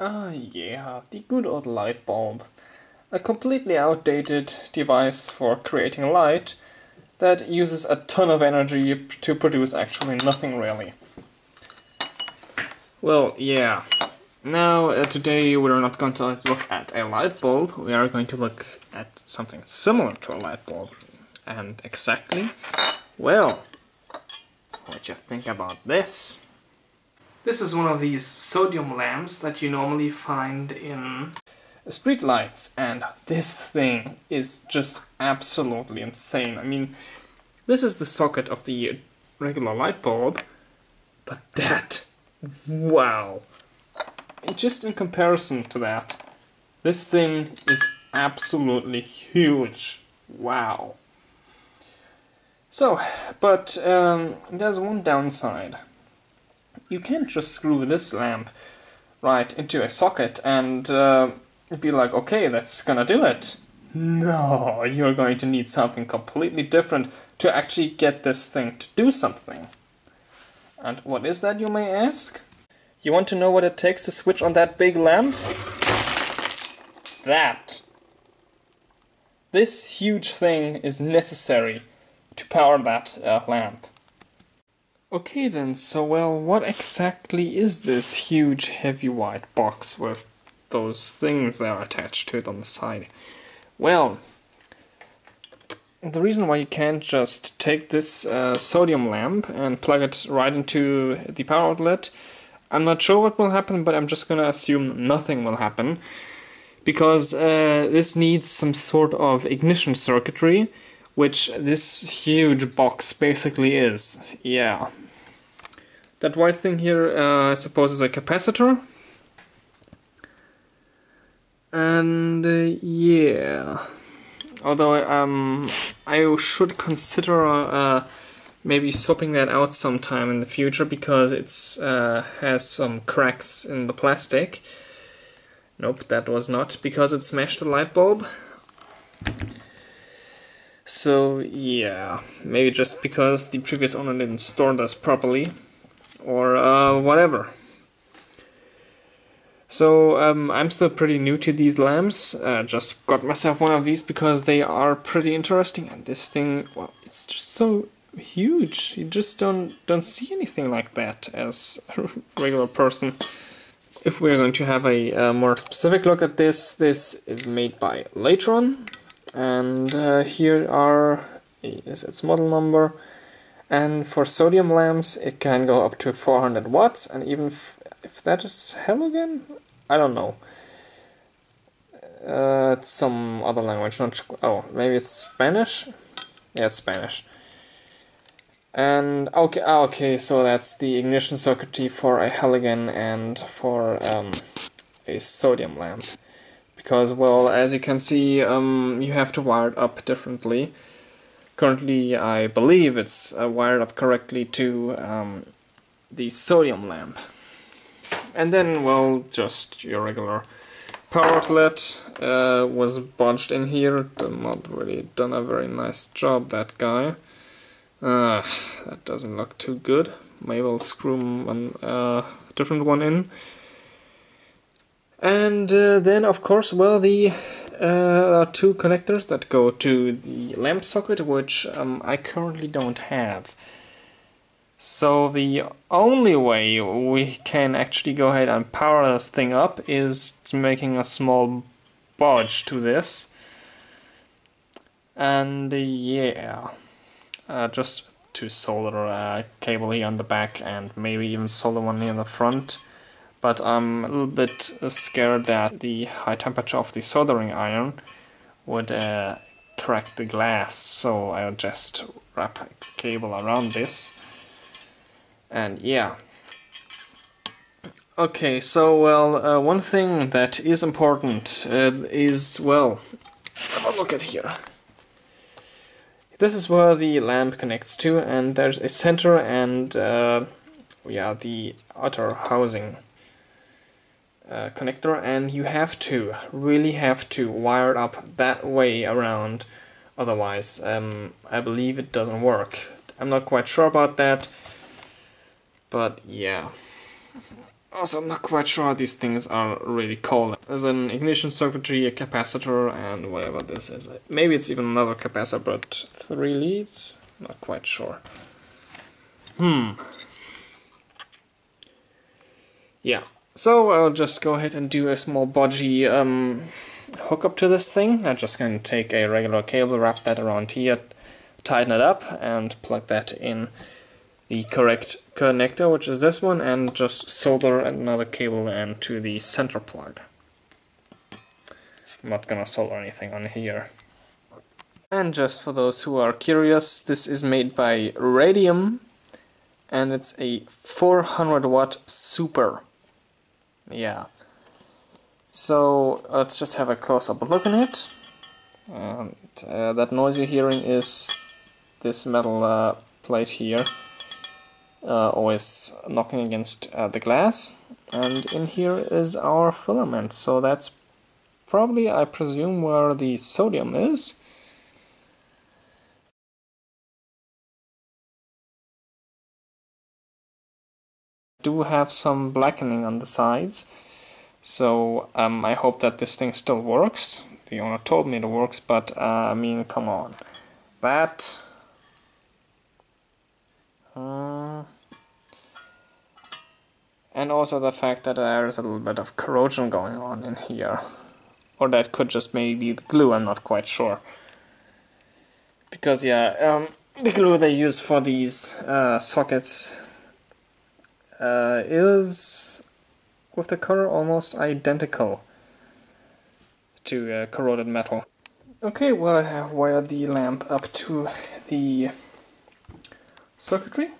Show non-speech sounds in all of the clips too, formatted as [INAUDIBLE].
Ah, yeah, the good old light bulb. A completely outdated device for creating light that uses a ton of energy to produce actually nothing really. Well, yeah. Now, uh, today we're not going to look at a light bulb, we are going to look at something similar to a light bulb. And exactly, well, what you think about this? This is one of these sodium lamps that you normally find in street lights, and this thing is just absolutely insane. I mean, this is the socket of the regular light bulb, but that, wow. Just in comparison to that, this thing is absolutely huge. Wow. So, but um, there's one downside. You can't just screw this lamp right into a socket and uh, be like, okay, that's gonna do it. No, you're going to need something completely different to actually get this thing to do something. And what is that, you may ask? You want to know what it takes to switch on that big lamp? That. This huge thing is necessary to power that uh, lamp. Okay then, so well, what exactly is this huge heavy white box with those things that are attached to it on the side? Well, the reason why you can't just take this uh, sodium lamp and plug it right into the power outlet, I'm not sure what will happen, but I'm just gonna assume nothing will happen. Because uh, this needs some sort of ignition circuitry, which this huge box basically is. Yeah. That white thing here, uh, I suppose, is a capacitor. And uh, yeah. Although um, I should consider uh, maybe swapping that out sometime in the future because it's uh, has some cracks in the plastic. Nope, that was not because it smashed the light bulb. So yeah, maybe just because the previous owner didn't store this properly, or uh, whatever. So um, I'm still pretty new to these lamps. Uh, just got myself one of these because they are pretty interesting, and this thing, well, it's just so huge. You just don't don't see anything like that as a [LAUGHS] regular person. If we're going to have a, a more specific look at this, this is made by Latron and uh, here are is its model number and for sodium lamps it can go up to 400 watts and even if, if that is halogen I don't know. Uh, it's some other language not oh maybe it's Spanish? Yeah it's Spanish. And okay ah, okay so that's the ignition circuitry for a halogen and for um, a sodium lamp. Because, well, as you can see, um, you have to wire it up differently. Currently, I believe it's uh, wired up correctly to um, the sodium lamp. And then, well, just your regular power outlet uh, was bunched in here. Not really done a very nice job, that guy. Uh, that doesn't look too good. Maybe I'll screw a uh, different one in. And uh, then, of course, well, the uh, two connectors that go to the lamp socket, which um, I currently don't have. So the only way we can actually go ahead and power this thing up is making a small bodge to this. And uh, yeah, uh, just to solder a cable here on the back and maybe even solder one in the front but I'm a little bit scared that the high temperature of the soldering iron would uh, crack the glass, so I'll just wrap a cable around this. And yeah. Okay, so well, uh, one thing that is important uh, is, well, let's have a look at here. This is where the lamp connects to, and there's a center and, uh, yeah, the outer housing uh, connector and you have to really have to wire it up that way around otherwise um, I believe it doesn't work I'm not quite sure about that but yeah Also, I'm not quite sure how these things are really called. There's an ignition circuitry, a capacitor, and whatever this is. Maybe it's even another capacitor, but three leads? Not quite sure. Hmm. Yeah, so I'll just go ahead and do a small bodgy um, hookup to this thing. I'm just going to take a regular cable, wrap that around here, tighten it up, and plug that in the correct connector, which is this one, and just solder another cable into the center plug. I'm not gonna solder anything on here. And just for those who are curious, this is made by Radium, and it's a 400 watt super. Yeah. So let's just have a close-up look at it. And uh, that noise you're hearing is this metal uh, plate here uh, always knocking against uh, the glass and in here is our filament so that's probably I presume where the sodium is do have some blackening on the sides so um, I hope that this thing still works the owner told me it works but uh, I mean come on that uh, and also the fact that there is a little bit of corrosion going on in here. Or that could just maybe the glue, I'm not quite sure. Because yeah, um, the glue they use for these uh, sockets uh, is, with the color, almost identical to uh, corroded metal. Okay, well I have wired the lamp up to the circuitry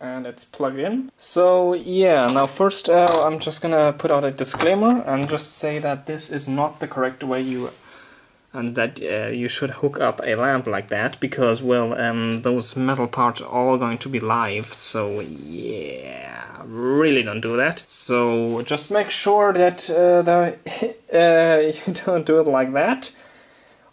and it's plugged in. So yeah, now first uh, I'm just gonna put out a disclaimer and just say that this is not the correct way you and that uh, you should hook up a lamp like that because well um, those metal parts are all going to be live so yeah really don't do that so just make sure that uh, the, [LAUGHS] uh, [LAUGHS] you don't do it like that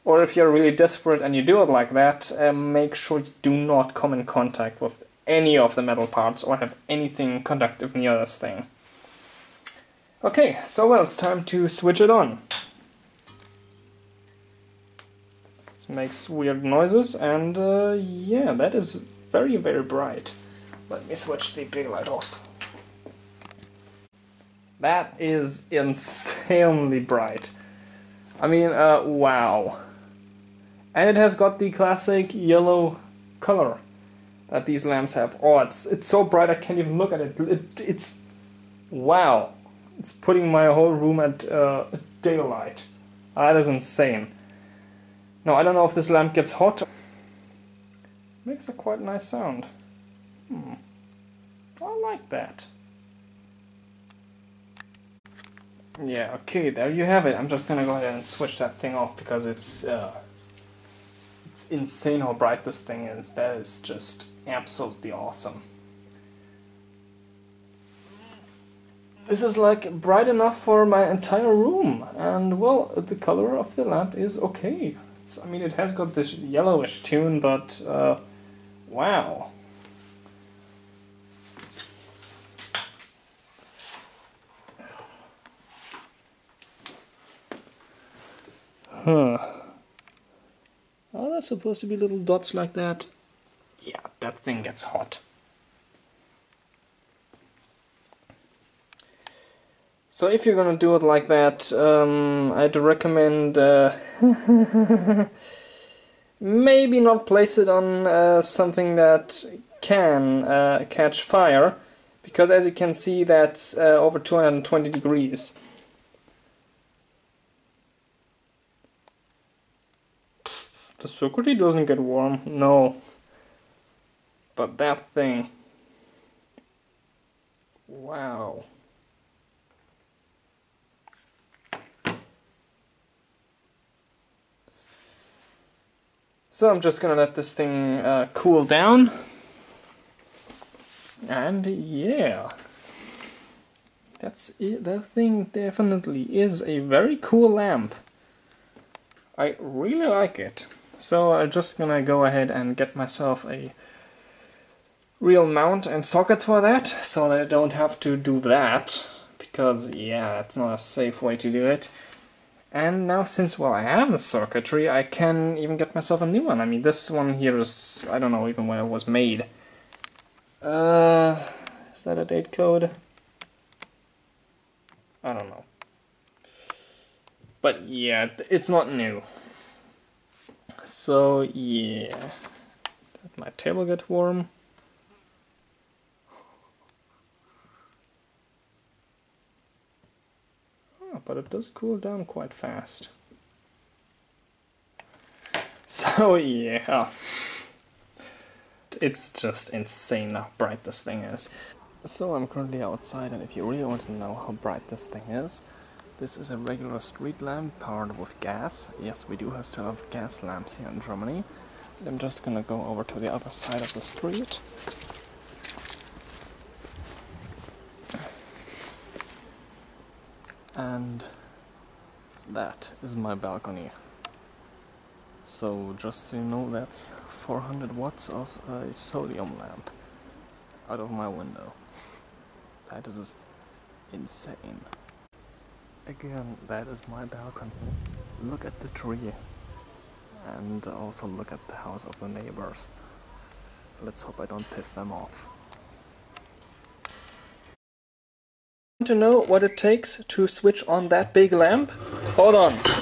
or if you're really desperate and you do it like that uh, make sure you do not come in contact with any of the metal parts or have anything conductive near this thing. Okay, so well, it's time to switch it on. Makes weird noises and uh, yeah, that is very, very bright. Let me switch the big light off. That is insanely bright. I mean, uh, wow. And it has got the classic yellow color that these lamps have. Oh, it's it's so bright I can't even look at it. it it's wow. It's putting my whole room at uh, daylight. That is insane. Now I don't know if this lamp gets hot. Makes a quite nice sound. Hmm. I like that. Yeah, okay, there you have it. I'm just gonna go ahead and switch that thing off because it's uh, it's insane how bright this thing is. That is just absolutely awesome. This is like bright enough for my entire room and well the color of the lamp is okay. It's, I mean it has got this yellowish tune but uh, wow. Huh. Are there supposed to be little dots like that? yeah, that thing gets hot. So if you're gonna do it like that, um, I'd recommend uh, [LAUGHS] maybe not place it on uh, something that can uh, catch fire, because as you can see that's uh, over 220 degrees. The circuitry doesn't get warm, no. But that thing, wow. So I'm just gonna let this thing uh, cool down. And yeah, that's it. That thing definitely is a very cool lamp. I really like it. So I'm just gonna go ahead and get myself a real mount and socket for that, so that I don't have to do that, because yeah, it's not a safe way to do it. And now since, well, I have the circuitry, I can even get myself a new one. I mean, this one here is, I don't know even when it was made. Uh, is that a date code? I don't know. But yeah, it's not new. So yeah, my table get warm. But it does cool down quite fast. [LAUGHS] So yeah, it's just insane how bright this thing is. So I'm currently outside and if you really want to know how bright this thing is, this is a regular street lamp powered with gas. Yes, we do still have gas lamps here in Germany. I'm just gonna go over to the other side of the street. And that is my balcony. So just so you know that's 400 watts of a sodium lamp out of my window. That is insane. Again, that is my balcony. Look at the tree. And also look at the house of the neighbors. Let's hope I don't piss them off. To know what it takes to switch on that big lamp? Hold on.